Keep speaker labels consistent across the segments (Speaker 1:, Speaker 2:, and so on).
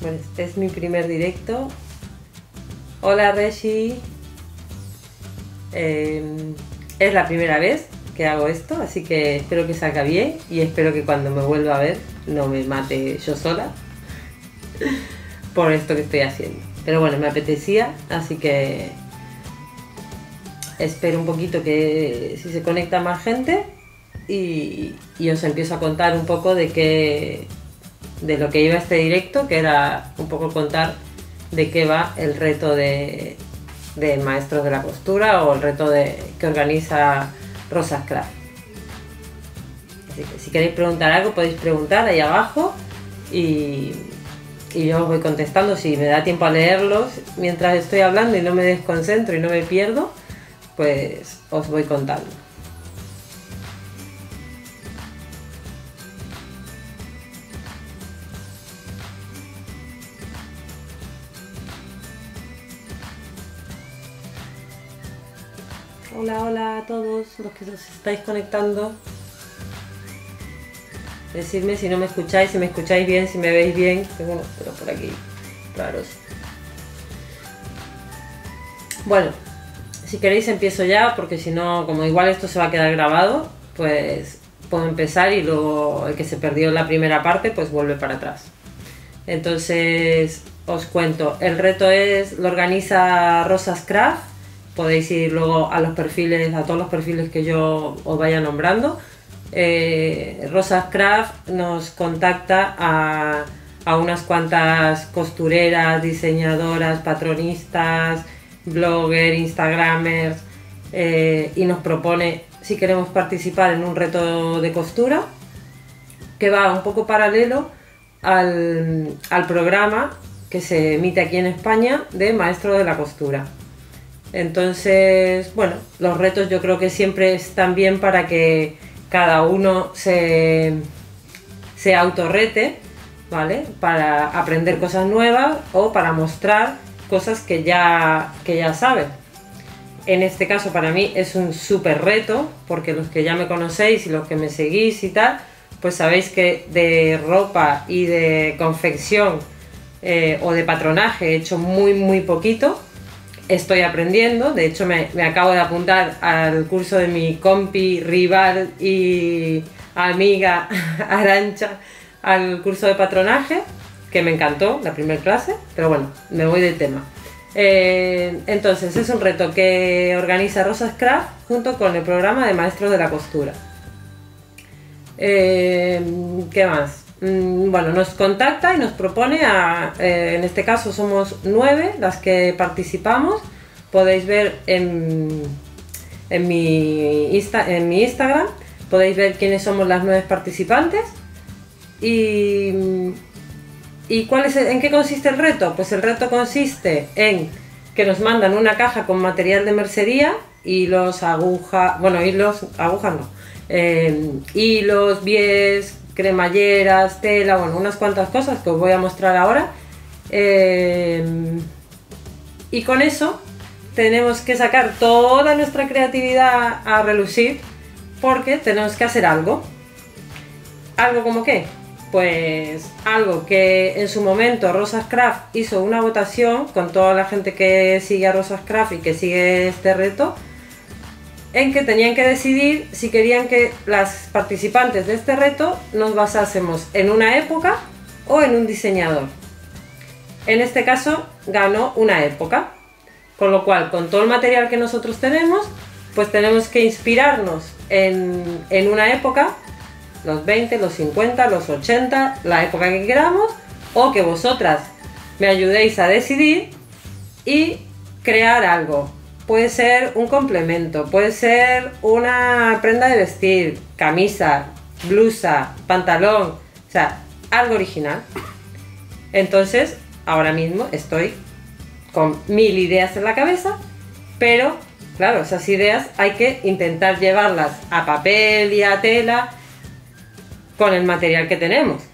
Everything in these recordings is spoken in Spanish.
Speaker 1: Bueno, este es mi primer directo. Hola Reshi. Eh, es la primera vez que hago esto, así que espero que salga bien y espero que cuando me vuelva a ver no me mate yo sola por esto que estoy haciendo. Pero bueno, me apetecía, así que espero un poquito que si se conecta más gente y, y os empiezo a contar un poco de qué de lo que iba este directo, que era un poco contar de qué va el reto de, de maestros de la costura o el reto de, que organiza Rosas Craft. Así que si queréis preguntar algo podéis preguntar ahí abajo y, y yo os voy contestando si me da tiempo a leerlos mientras estoy hablando y no me desconcentro y no me pierdo, pues os voy contando. Hola, hola a todos los que os estáis conectando. Decidme si no me escucháis, si me escucháis bien, si me veis bien. Tengo pero por aquí raros. Bueno, si queréis empiezo ya, porque si no, como igual esto se va a quedar grabado, pues puedo empezar y luego el que se perdió en la primera parte, pues vuelve para atrás. Entonces, os cuento, el reto es, lo organiza Rosas Craft, podéis ir luego a los perfiles, a todos los perfiles que yo os vaya nombrando. Eh, Rosas Craft nos contacta a, unas cuantas costureras, diseñadoras, patronistas, bloggers, instagramers eh, y nos propone si queremos participar en un reto de costura que va un poco paralelo al, al programa que se emite aquí en España de Maestro de la Costura. Entonces, bueno, los retos yo creo que siempre están bien para que cada uno se, se autorrete, ¿vale? Para aprender cosas nuevas o para mostrar cosas que ya, que ya sabe. En este caso para mí es un súper reto, porque los que ya me conocéis y los que me seguís y tal, pues sabéis que de ropa y de confección eh, o de patronaje he hecho muy muy poquito estoy aprendiendo. De hecho, me, acabo de apuntar al curso de mi compi, rival y amiga Arancha, al curso de patronaje, que me encantó la primera clase, pero bueno, me voy del tema. Eh, entonces, es un reto que organiza Rosas Craft junto con el programa de Maestros de la Costura. Eh, ¿Qué más? Mm, bueno, nos contacta y nos propone, a, eh, en este caso somos nueve las que participamos, podéis ver en, en, mi, Insta, en mi Instagram, podéis ver quiénes somos las nueve participantes y, y cuál es en qué consiste el reto. Pues el reto consiste en que nos mandan una caja con material de mercería, hilos, agujas, bueno, hilos, agujas no, eh, hilos, bies, cremalleras, tela, bueno, unas cuantas cosas que os voy a mostrar ahora. Eh, y con eso tenemos que sacar toda nuestra creatividad a relucir porque tenemos que hacer algo. ¿Algo como qué? Pues algo que en su momento Rosas Craft hizo una votación con toda la gente que sigue a Rosas Craft y que sigue este reto en que tenían que decidir si querían que las participantes de este reto nos basásemos en una época o en un diseñador. En este caso ganó una época, con lo cual con todo el material que nosotros tenemos, pues tenemos que inspirarnos en, en una época, los 20, los 50, los 80, la época que queramos, o que vosotras me ayudéis a decidir y crear algo puede ser un complemento, puede ser una prenda de vestir, camisa, blusa, pantalón, o sea, algo original. Entonces, ahora mismo estoy con mil ideas en la cabeza, pero claro, esas ideas hay que intentar llevarlas a papel y a tela con el material que tenemos.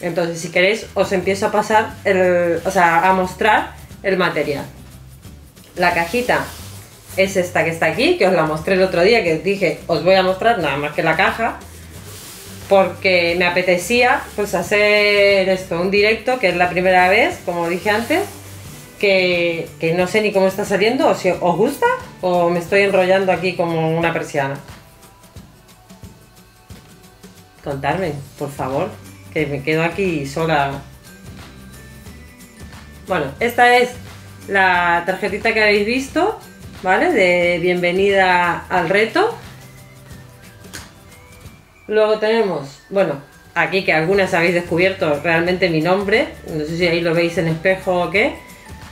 Speaker 1: Entonces, si queréis, os empiezo a pasar, el, o sea, a mostrar el material. La cajita es esta que está aquí, que os la mostré el otro día, que dije, os voy a mostrar nada más que la caja. porque me apetecía pues hacer esto, un directo, que es la primera vez, como dije antes, que, que no sé ni cómo está saliendo, o si os gusta o me estoy enrollando aquí como una persiana. Contarme, por favor, que me quedo aquí sola. Bueno, esta es la tarjetita que habéis visto, ¿vale? De bienvenida al reto. Luego tenemos, bueno, aquí que algunas habéis descubierto realmente mi nombre, no sé si ahí lo veis en espejo o qué.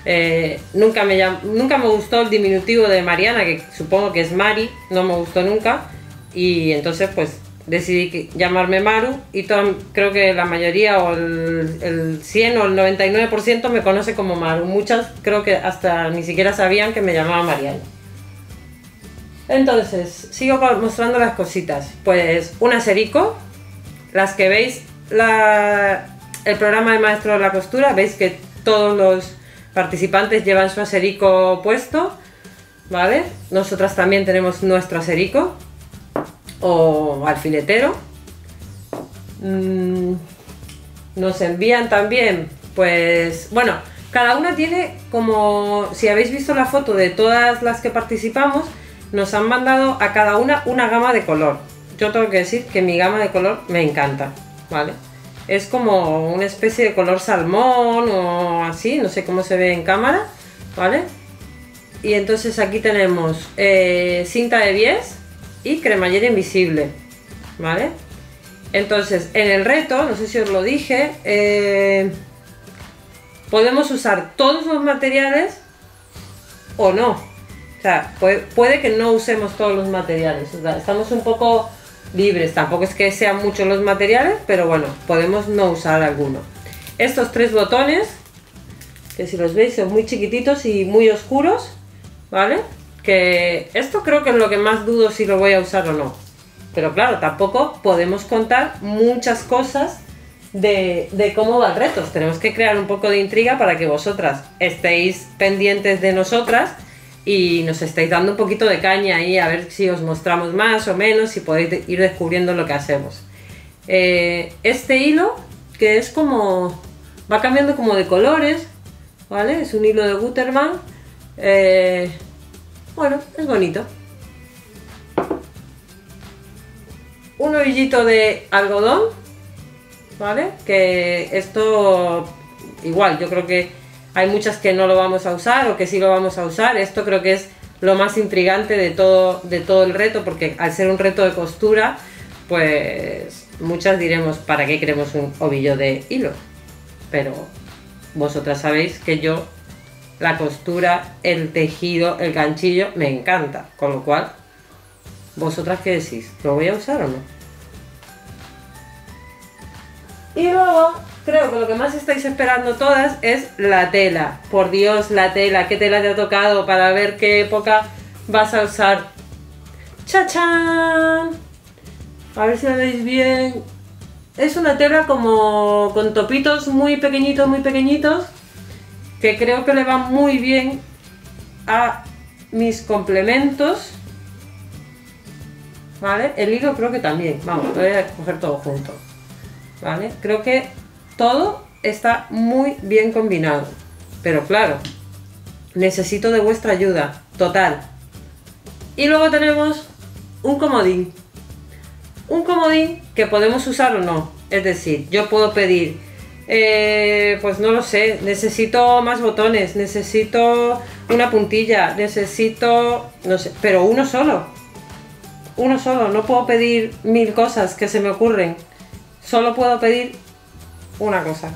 Speaker 1: Eh, nunca, me nunca me gustó el diminutivo de Mariana, que supongo que es Mari, no me gustó nunca. Y entonces pues decidí llamarme Maru y creo que la mayoría o el, el 100 o el 99% me conoce como Maru. Muchas creo que hasta ni siquiera sabían que me llamaba Mariana. Entonces, sigo mostrando las cositas. Pues un acerico, las que veis el programa de Maestro de la Costura, veis que todos los participantes llevan su acerico puesto, ¿vale? Nosotras también tenemos nuestro acerico o alfiletero. Mm, nos envían también, pues, bueno, cada una tiene como, si habéis visto la foto de todas las que participamos, nos han mandado a cada una una gama de color. Yo tengo que decir que mi gama de color me encanta, ¿vale? Es como una especie de color salmón o así, no sé cómo se ve en cámara, ¿vale? Y entonces aquí tenemos eh, cinta de bies y cremallera invisible, ¿vale? Entonces, en el reto, no sé si os lo dije, eh, podemos usar todos los materiales o no, sea, puede, que no usemos todos los materiales. estamos un poco libres. Tampoco es que sean muchos los materiales, pero bueno, podemos no usar alguno. Estos tres botones, que si los veis son muy chiquititos y muy oscuros, ¿vale? Que esto creo que es lo que más dudo si lo voy a usar o no. Pero claro, tampoco podemos contar muchas cosas de, cómo va el reto. Tenemos que crear un poco de intriga para que vosotras estéis pendientes de nosotras y nos estáis dando un poquito de caña ahí a ver si os mostramos más o menos y podéis ir descubriendo lo que hacemos. Eh, este hilo, que es como, va cambiando como de colores, ¿vale? Es un hilo de Gutermann. Eh, bueno, es bonito. Un ovillito de algodón, ¿vale? Que esto, igual, yo creo que hay muchas que no lo vamos a usar o que sí lo vamos a usar. Esto creo que es lo más intrigante de todo, de todo el reto, porque al ser un reto de costura, pues muchas diremos, ¿para qué queremos un ovillo de hilo? Pero vosotras sabéis que yo la costura, el tejido, el ganchillo, me encanta. Con lo cual, ¿vosotras qué decís? ¿Lo voy a usar o no? Y luego creo que lo que más estáis esperando todas es la tela. Por Dios, la tela, ¿qué tela te ha tocado para ver qué época vas a usar? ¡Chachán! A ver si la veis bien. Es una tela como con topitos muy pequeñitos, muy pequeñitos, que creo que le va muy bien a mis complementos. ¿Vale? El hilo creo que también. Vamos, voy a coger todo junto. ¿Vale? Creo que todo está muy bien combinado. Pero claro, necesito de vuestra ayuda, total. Y luego tenemos un comodín. Un comodín que podemos usar o no. Es decir, yo puedo pedir, eh, pues no lo sé, necesito más botones, necesito una puntilla, necesito, no sé, pero uno solo. Uno solo, no puedo pedir mil cosas que se me ocurren. Solo puedo pedir una cosa.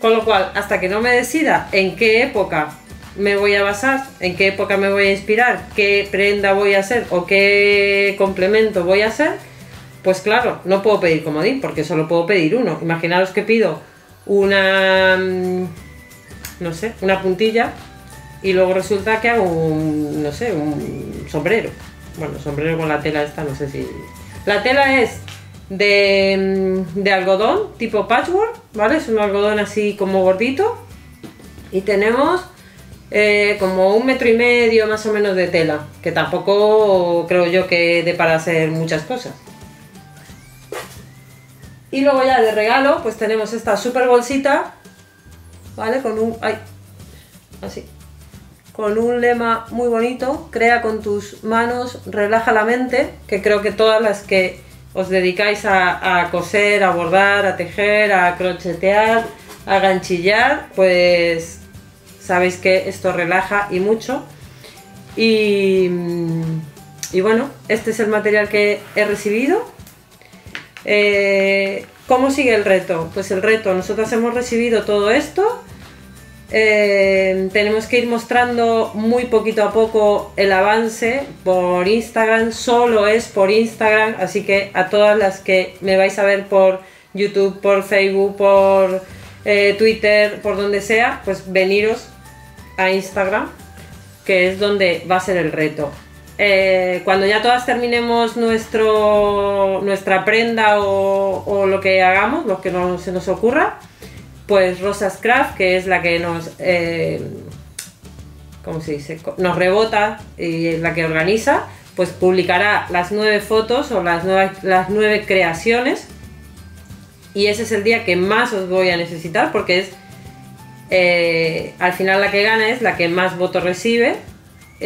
Speaker 1: Con lo cual, hasta que no me decida en qué época me voy a basar, en qué época me voy a inspirar, qué prenda voy a hacer o qué complemento voy a hacer, pues claro, no puedo pedir comodín porque solo puedo pedir uno. Imaginaros que pido una, mm, no sé, una puntilla y luego resulta que hago un, no sé, un sombrero. Bueno, sombrero con la tela esta, no sé si... La tela es de, algodón tipo patchwork, ¿vale? Es un algodón así como gordito. Y tenemos eh, como un metro y medio más o menos de tela, que tampoco creo yo que dé para hacer muchas cosas. Y luego ya de regalo, pues tenemos esta super bolsita, ¿vale? Con un... Ay, así. Con un lema muy bonito, crea con tus manos, relaja la mente, que creo que todas las que os dedicáis a, coser, a bordar, a tejer, a crochetear, a ganchillar, pues sabéis que esto relaja y mucho. Y, y bueno, este es el material que he recibido. Eh, ¿Cómo sigue el reto? Pues el reto, nosotros hemos recibido todo esto. Eh, tenemos que ir mostrando muy poquito a poco el avance por Instagram, solo es por Instagram, así que a todas las que me vais a ver por YouTube, por Facebook, por eh, Twitter, por donde sea, pues veniros a Instagram, que es donde va a ser el reto. Eh, cuando ya todas terminemos nuestro, nuestra prenda o, lo que hagamos, lo que no, se nos ocurra, pues Rosas Craft, que es la que nos, eh, ¿cómo se dice? Nos rebota y es la que organiza, pues publicará las nueve fotos o las, nueve creaciones. Y ese es el día que más os voy a necesitar porque es eh, al final la que gana es la que más votos recibe.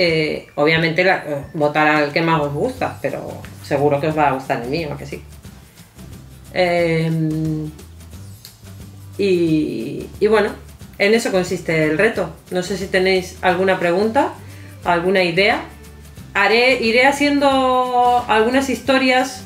Speaker 1: Eh, obviamente la, eh, votar al que más os gusta, pero seguro que os va a gustar el mío, que sí. Y, bueno, en eso consiste el reto. No sé si tenéis alguna pregunta, alguna idea. Haré, iré haciendo algunas historias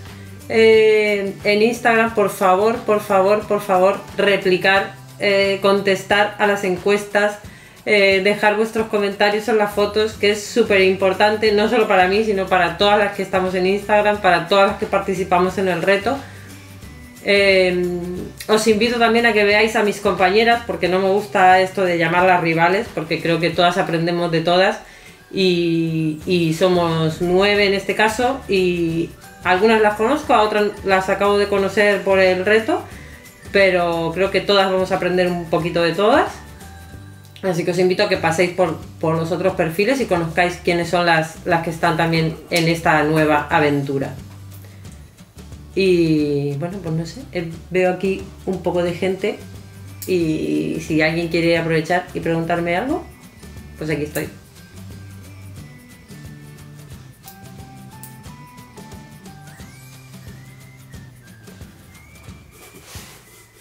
Speaker 1: en Instagram, por favor, por favor, por favor, replicar eh, contestar a las encuestas, eh, dejar vuestros comentarios en las fotos, que es súper importante, no solo para mí, sino para todas las que estamos en Instagram, para todas las que participamos en el reto. Eh, os invito también a que veáis a mis compañeras, porque no me gusta esto de llamarlas rivales, porque creo que todas aprendemos de todas y, y somos nueve en este caso y algunas las conozco, a otras las acabo de conocer por el reto pero creo que todas vamos a aprender un poquito de todas. Así que os invito a que paséis por, los otros perfiles y conozcáis quiénes son las, las que están también en esta nueva aventura. Y bueno, pues no sé, eh, veo aquí un poco de gente y si alguien quiere aprovechar y preguntarme algo, pues aquí estoy.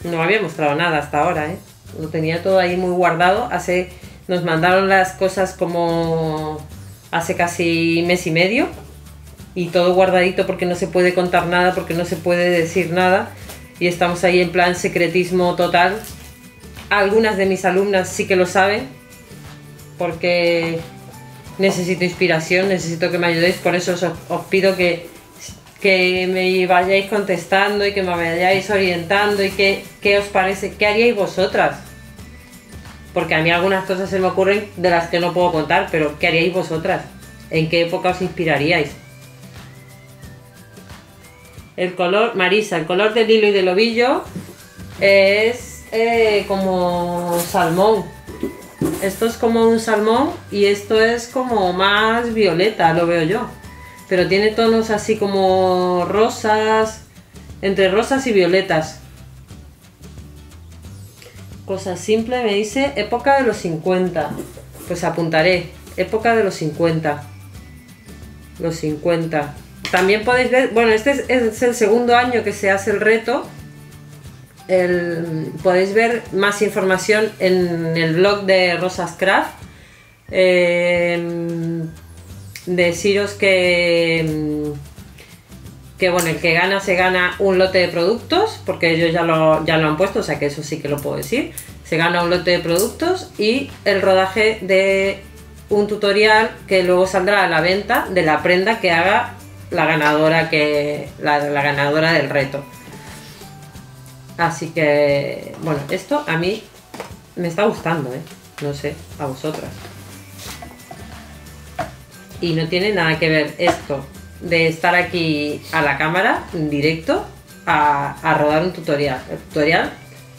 Speaker 1: No había mostrado nada hasta ahora, ¿eh? Lo tenía todo ahí muy guardado. Hace, nos mandaron las cosas como hace casi mes y medio y todo guardadito porque no se puede contar nada, porque no se puede decir nada y estamos ahí en plan secretismo total. Algunas de mis alumnas sí que lo saben porque necesito inspiración, necesito que me ayudéis, por eso os pido que que me vayáis contestando y que me vayáis orientando y que, qué os parece, qué haríais vosotras. Porque a mí algunas cosas se me ocurren de las que no puedo contar, pero ¿qué haríais vosotras? ¿En qué época os inspiraríais? El color, Marisa, el color del hilo y del ovillo es eh, como salmón. Esto es como un salmón y esto es como más violeta, lo veo yo pero tiene tonos así como rosas, entre rosas y violetas. Cosa simple, me dice época de los 50. Pues apuntaré, época de los 50. Los 50. También podéis ver, bueno, este es, el segundo año que se hace el reto. podéis ver más información en el blog de Rosas Craft. Eh, deciros que mm, que bueno, el que gana se gana un lote de productos, porque ellos ya lo, ya lo han puesto, o sea que eso sí que lo puedo decir. Se gana un lote de productos y el rodaje de un tutorial que luego saldrá a la venta de la prenda que haga la ganadora que la, ganadora del reto. Así que bueno, esto a mí me está gustando, ¿eh? No sé, a vosotras y no tiene nada que ver esto de estar aquí a la cámara en directo a, rodar un tutorial. El tutorial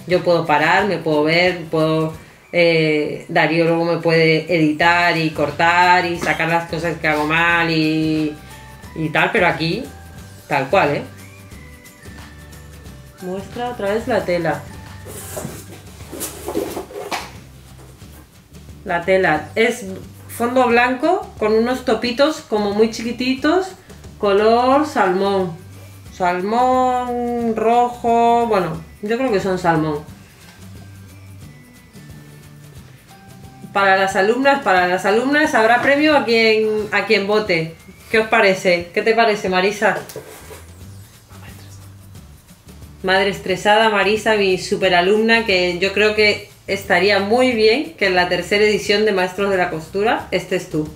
Speaker 1: yo puedo parar, me puedo ver, puedo eh, Darío luego me puede editar y cortar y sacar las cosas que hago mal y, y tal, pero aquí tal cual, ¿eh? Muestra otra vez la tela. La tela es fondo blanco con unos topitos como muy chiquititos, color salmón. Salmón, rojo, bueno, yo creo que son salmón. Para las alumnas, para las alumnas habrá premio a quien a quien vote. ¿Qué os parece? ¿Qué te parece, Marisa? Madre estresada, Marisa, mi superalumna, que yo creo que estaría muy bien que en la tercera edición de Maestros de la Costura estés tú.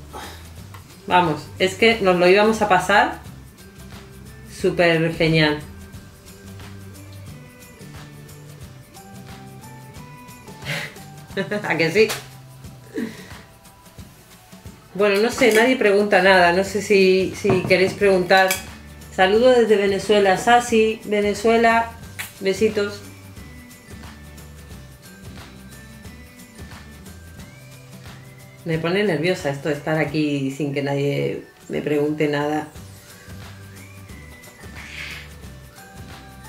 Speaker 1: Vamos, es que nos lo íbamos a pasar súper genial. ¿A que sí? Bueno, no sé, nadie pregunta nada. No sé si, si queréis preguntar. Saludos desde Venezuela. Sasi, Venezuela. Besitos. Me pone nerviosa esto de estar aquí sin que nadie me pregunte nada.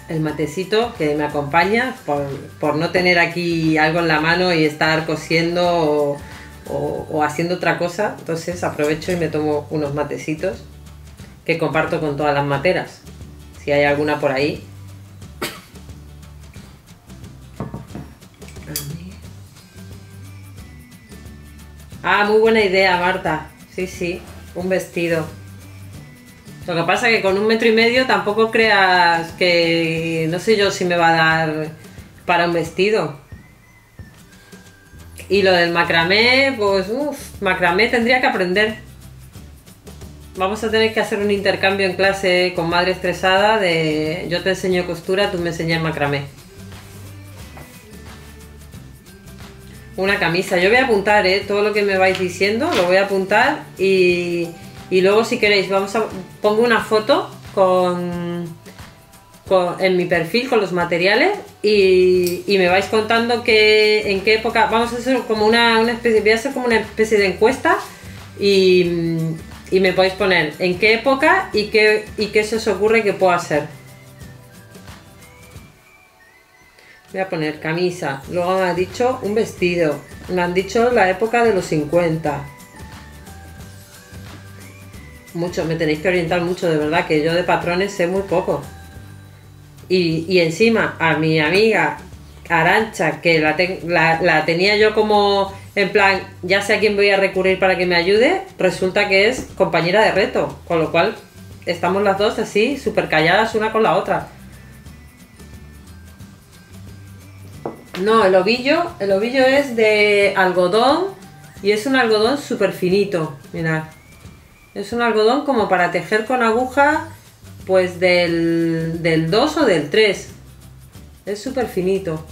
Speaker 1: El matecito que me acompaña por, no tener aquí algo en la mano y estar cosiendo o, haciendo otra cosa. Entonces aprovecho y me tomo unos matecitos que comparto con todas las materas. Si hay alguna por ahí, Ah, muy buena idea, Marta. Sí, sí, un vestido. Lo que pasa es que con un metro y medio tampoco creas que no sé yo si me va a dar para un vestido. Y lo del macramé, pues uff, macramé tendría que aprender. Vamos a tener que hacer un intercambio en clase con madre estresada de yo te enseño costura, tú me enseñas macramé. Una camisa. Yo voy a apuntar, ¿eh? Todo lo que me vais diciendo, lo voy a apuntar y, luego si queréis, vamos a pongo una foto con, en mi perfil con los materiales y, me vais contando que en qué época, vamos a hacer como una, especie, voy a hacer como una especie de encuesta y, y me podéis poner en qué época y qué, y qué se os ocurre que puedo hacer. Voy a poner camisa. Luego me han dicho un vestido. Me han dicho la época de los 50. Mucho, me tenéis que orientar mucho, de verdad, que yo de patrones sé muy poco. Y, encima a mi amiga Arancha, que la, la, tenía yo como en plan, ya sé a quién voy a recurrir para que me ayude, resulta que es compañera de reto, con lo cual estamos las dos así, súper calladas una con la otra. No, el ovillo, el ovillo es de algodón y es un algodón súper finito, mirad. Es un algodón como para tejer con aguja pues del, del 2 o del 3. Es súper finito.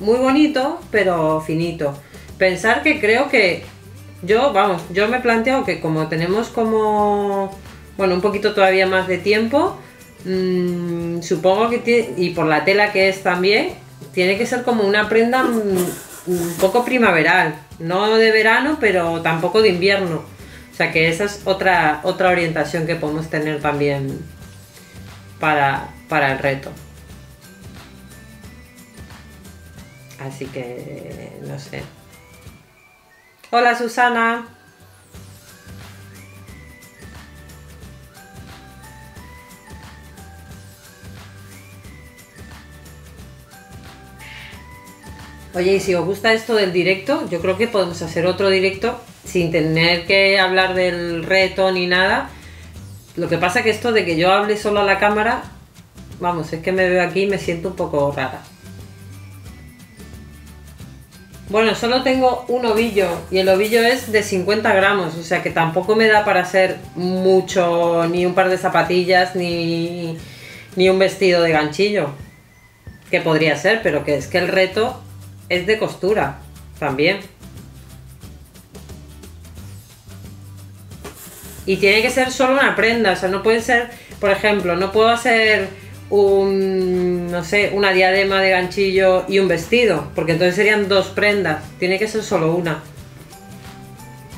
Speaker 1: Muy bonito, pero finito. Pensar que creo que yo, vamos, yo me planteo que como tenemos como, bueno, un poquito todavía más de tiempo, Mm, supongo que tiene, y por la tela que es también, tiene que ser como una prenda mm, un poco primaveral, no de verano, pero tampoco de invierno. O sea que esa es otra, otra orientación que podemos tener también para, para el reto. Así que no sé. Hola Susana. Oye, y si os gusta esto del directo, yo creo que podemos hacer otro directo sin tener que hablar del reto ni nada. Lo que pasa que esto de que yo hable solo a la cámara, vamos, es que me veo aquí y me siento un poco rara. Bueno, solo tengo un ovillo y el ovillo es de 50 gramos, o sea que tampoco me da para hacer mucho, ni un par de zapatillas, ni, ni un vestido de ganchillo. Que podría ser, pero que es que el reto es de costura también. Y tiene que ser solo una prenda, o sea, no puede ser, por ejemplo, no puedo hacer un, no sé, una diadema de ganchillo y un vestido, porque entonces serían dos prendas, tiene que ser solo una.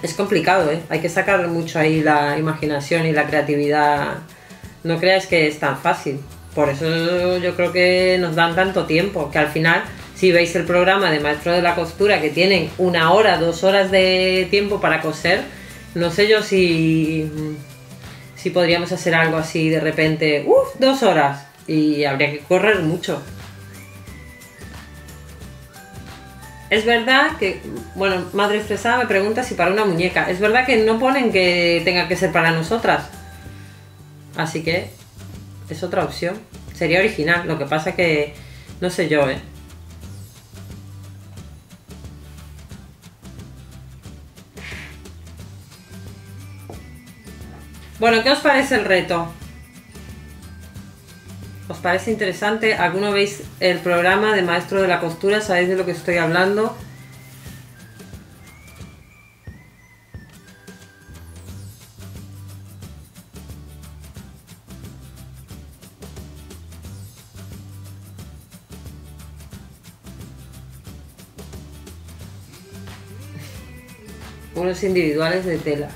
Speaker 1: Es complicado, ¿eh? Hay que sacar mucho ahí la imaginación y la creatividad. No creáis que es tan fácil. Por eso yo creo que nos dan tanto tiempo, que al final, si veis el programa de Maestro de la Costura, que tienen una hora, dos horas de tiempo para coser, no sé yo si, si podríamos hacer algo así de repente, uff, dos horas, y habría que correr mucho. Es verdad que, bueno, Madre Estresada me pregunta si para una muñeca. Es verdad que no ponen que tenga que ser para nosotras. Así que es otra opción. Sería original, lo que pasa que no sé yo, ¿eh? Bueno, ¿qué os parece el reto? ¿Os parece interesante? ¿Alguno veis el programa de Maestro de la Costura? ¿Sabéis de lo que estoy hablando? Unos individuales de tela.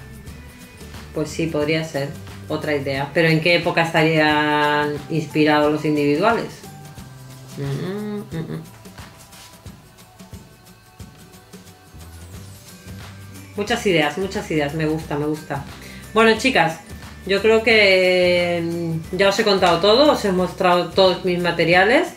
Speaker 1: Pues sí, podría ser otra idea. Pero ¿en qué época estarían inspirados los individuales? Mm, mm, mm. Muchas ideas, muchas ideas, me gusta, me gusta. Bueno, chicas, yo creo que ya os he contado todo, os he mostrado todos mis materiales.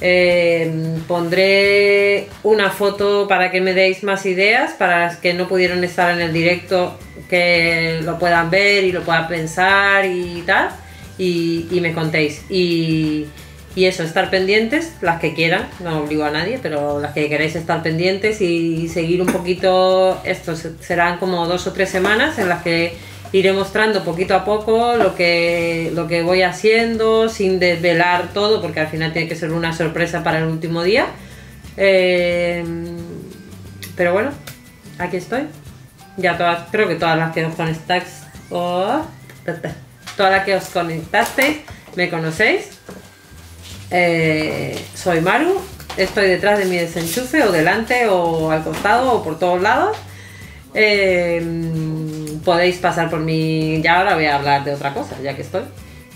Speaker 1: Eh, pondré una foto para que me deis más ideas, para las que no pudieron estar en el directo, que lo puedan ver y lo puedan pensar y tal, y, me contéis. Y, eso, estar pendientes, las que quieran, no obligo a nadie, pero las que queráis estar pendientes y seguir un poquito, esto serán como dos o tres semanas en las que iré mostrando poquito a poco lo que, lo que voy haciendo sin desvelar todo, porque al final tiene que ser una sorpresa para el último día. Eh, pero bueno, aquí estoy. Ya todas, creo que todas las que os conectáis, todas las que os conectasteis, me conocéis. Eh, soy Maru, estoy detrás de mi desenchufe, o delante, o al costado, o por todos lados. Eh, podéis pasar por mi. Ya ahora voy a hablar de otra cosa, ya que estoy.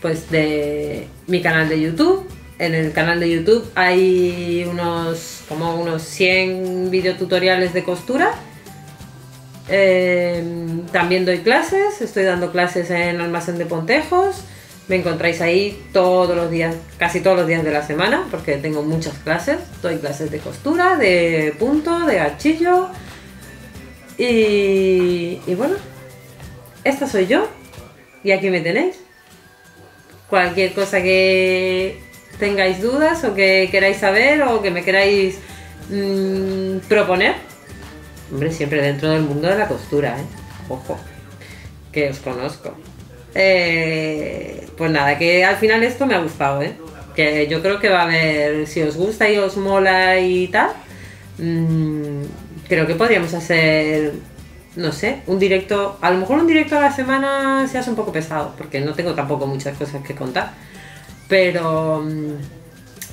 Speaker 1: Pues de mi canal de YouTube. En el canal de YouTube hay unos como unos 100 videotutoriales de costura. Eh, también doy clases, estoy dando clases en Almacén de Pontejos. Me encontráis ahí todos los días, casi todos los días de la semana, porque tengo muchas clases. Doy clases de costura, de punto, de ganchillo. Y bueno, esta soy yo y aquí me tenéis. Cualquier cosa que tengáis dudas o que queráis saber o que me queráis mm, proponer, hombre, siempre dentro del mundo de la costura, ¿eh? Ojo, que os conozco. Eh, pues nada, que al final esto me ha gustado, ¿eh? Que yo creo que va a haber, si os gusta y os mola y tal, mm, creo que podríamos hacer no sé, un directo, a lo mejor un directo a la semana se hace un poco pesado, porque no tengo tampoco muchas cosas que contar. Pero mm,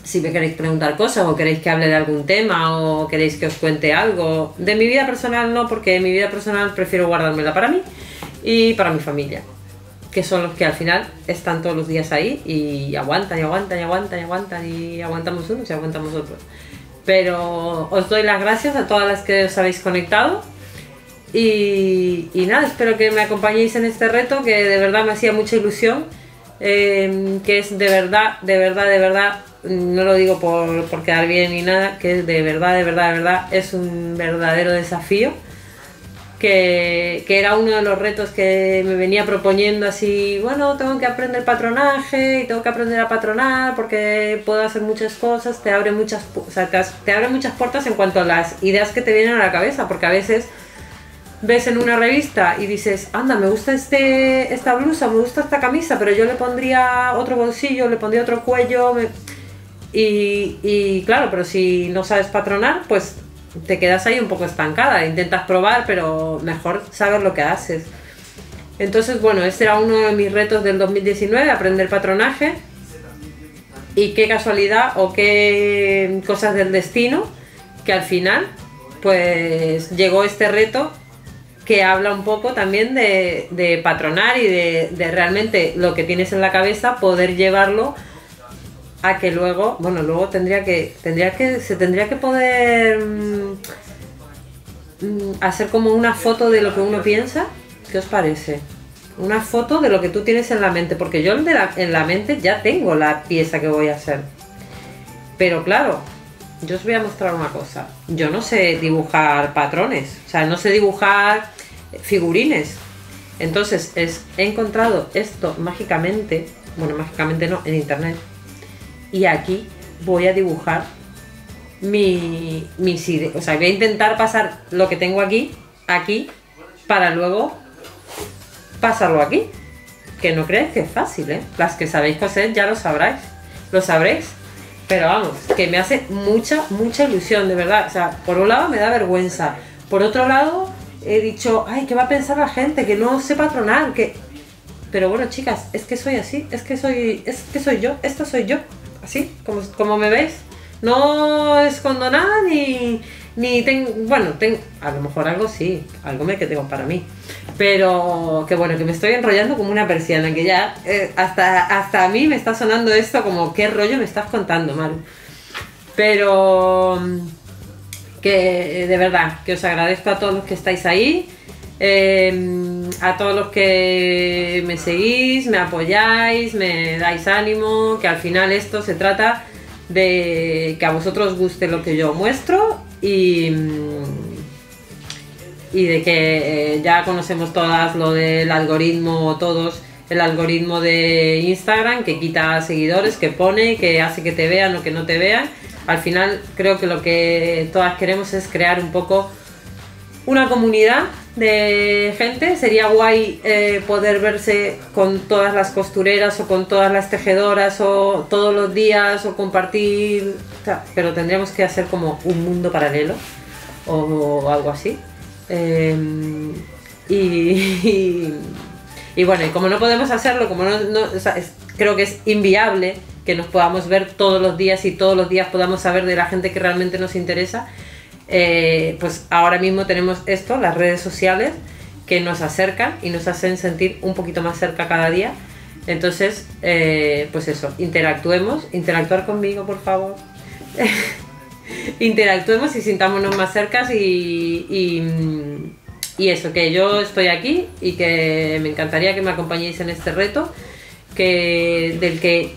Speaker 1: si me queréis preguntar cosas o queréis que hable de algún tema o queréis que os cuente algo, de mi vida personal no, porque mi vida personal prefiero guardármela para mí y para mi familia, que son los que al final están todos los días ahí y aguantan y aguantan y aguantan y aguantan y aguantamos unos y aguantamos otros. Pero os doy las gracias a todas las que os habéis conectado y, nada, espero que me acompañéis en este reto que de verdad me hacía mucha ilusión, em, que es de verdad, de verdad, de verdad, no lo digo por, por quedar bien ni nada, que de verdad, de verdad, de verdad es un verdadero desafío. Que, que, era uno de los retos que me venía proponiendo así, bueno, tengo que aprender patronaje y tengo que aprender a patronar porque puedo hacer muchas cosas, te abre muchas, o sea, te, te abre muchas puertas en cuanto a las ideas que te vienen a la cabeza, porque a veces ves en una revista y dices, anda, me gusta este, esta blusa, me gusta esta camisa, pero yo le pondría otro bolsillo, le pondría otro cuello. Y, claro, pero si no sabes patronar, pues te quedas ahí un poco estancada. Intentas probar, pero mejor saber lo que haces. Entonces, bueno, este era uno de mis retos del 2019, aprender patronaje. Y qué casualidad o qué cosas del destino que al final, pues llegó este reto que habla un poco también de, patronar y de, realmente lo que tienes en la cabeza, poder llevarlo a que luego, bueno, luego tendría que, tendría que, se tendría que poder mm, mm, hacer como una foto de lo que uno piensa. ¿Qué os parece? Una foto de lo que tú tienes en la mente, porque yo en la mente ya tengo la pieza que voy a hacer. Pero claro, yo os voy a mostrar una cosa. Yo no sé dibujar patrones, o sea, no sé dibujar figurines. Entonces es, he encontrado esto mágicamente, bueno, mágicamente no, en internet. Y aquí voy a dibujar mi, mis ideas. O sea, voy a intentar pasar lo que tengo aquí, aquí, para luego pasarlo aquí. Que no crees que es fácil, ¿eh? Las que sabéis coser ya lo sabréis. Lo sabréis. Pero vamos, que me hace mucha, mucha ilusión, de verdad. O sea, por un lado me da vergüenza. Por otro lado, he dicho, ay, ¿qué va a pensar la gente? Que no sé patronar, que... Pero bueno, chicas, es que soy así, es que soy, es que soy yo, esta soy yo, así, como, como me veis. No escondo nada ni, ni tengo, bueno, tengo, a lo mejor algo sí, algo me que tengo para mí. Pero que bueno, que me estoy enrollando como una persiana, que ya eh, hasta, hasta a mí me está sonando esto como qué rollo me estás contando, Maru. Pero que de verdad, que os agradezco a todos los que estáis ahí, em, a todos los que me seguís, me apoyáis, me dais ánimo, que al final esto se trata de que a vosotros guste lo que yo muestro y, y de que eh, ya conocemos todas lo del algoritmo, todos el algoritmo de Instagram que quita seguidores, que pone, que hace que te vean o que no te vean. Al final creo que lo que todas queremos es crear un poco una comunidad de gente. Sería guay eh, poder verse con todas las costureras o con todas las tejedoras o todos los días o compartir, pero tendríamos que hacer como un mundo paralelo o, algo así. Em, y, bueno, y como no podemos hacerlo, como no, creo que es inviable que nos podamos ver todos los días y todos los días podamos saber de la gente que realmente nos interesa, eh, pues ahora mismo tenemos esto, las redes sociales, que nos acercan y nos hacen sentir un poquito más cerca cada día. Entonces, eh, pues eso, interactuemos, interactuar conmigo, por favor. interactuemos y sintámonos más cercas y, y, y, eso, que yo estoy aquí y que me encantaría que me acompañéis en este reto, que, del que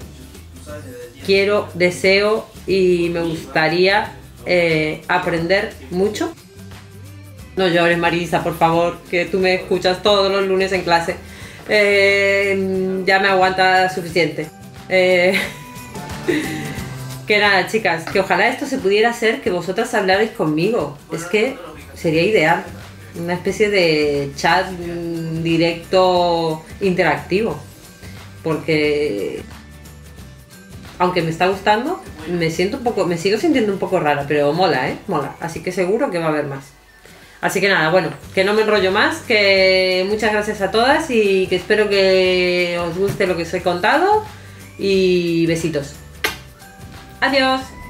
Speaker 1: quiero, deseo y me gustaría eh, aprender mucho. No llores, Marisa, por favor, que tú me escuchas todos los lunes en clase. Eh, ya me aguanta suficiente. Eh, que nada, chicas, que ojalá esto se pudiera hacer, que vosotras hablarais conmigo. Es que sería ideal. Una especie de chat directo interactivo. Porque aunque me está gustando, me siento un poco, me sigo sintiendo un poco rara, pero mola, ¿eh? Mola. Así que seguro que va a haber más. Así que nada, bueno, que no me enrollo más, que muchas gracias a todas y que espero que os guste lo que os he contado y besitos. Adiós.